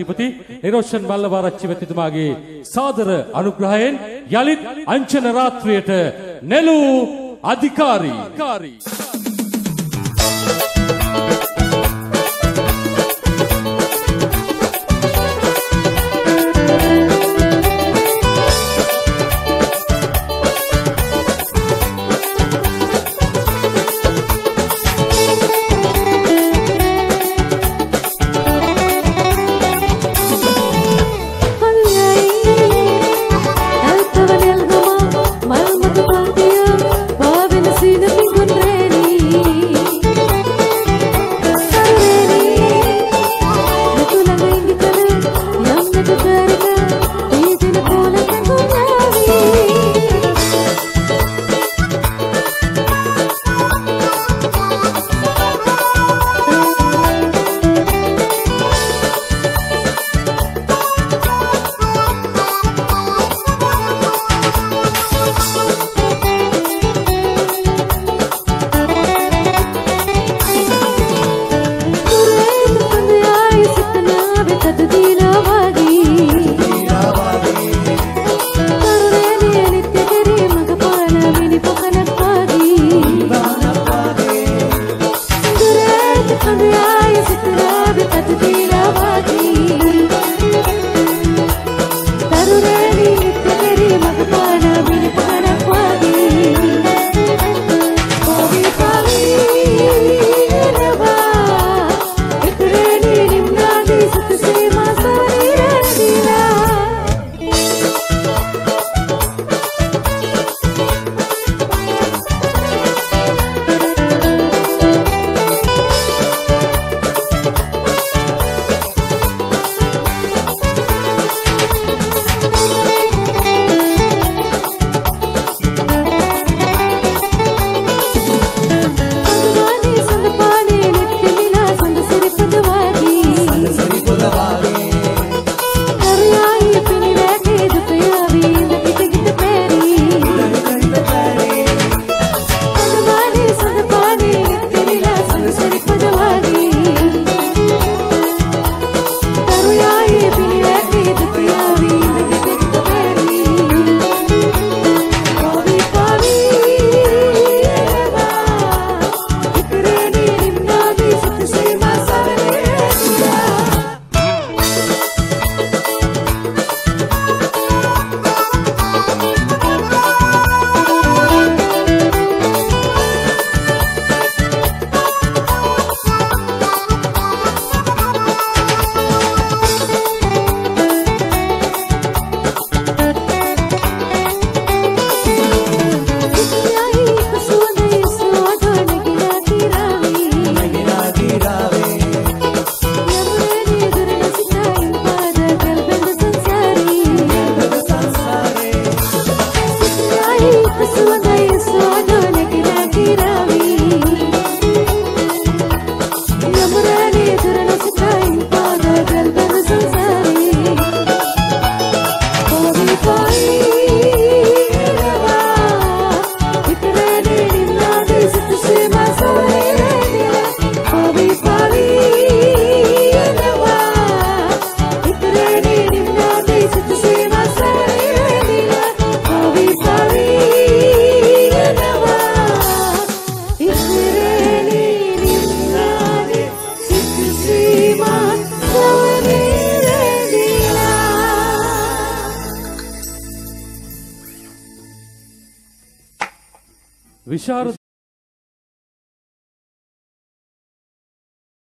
අධිපති නිරෝෂන් මල්ලවාරච්චි මැතිතුමාගේ සාදර අනුග්‍රහයෙන් යළිත් අංචන රාත්‍රියට නෙළූ අධිකාරී. විශාරද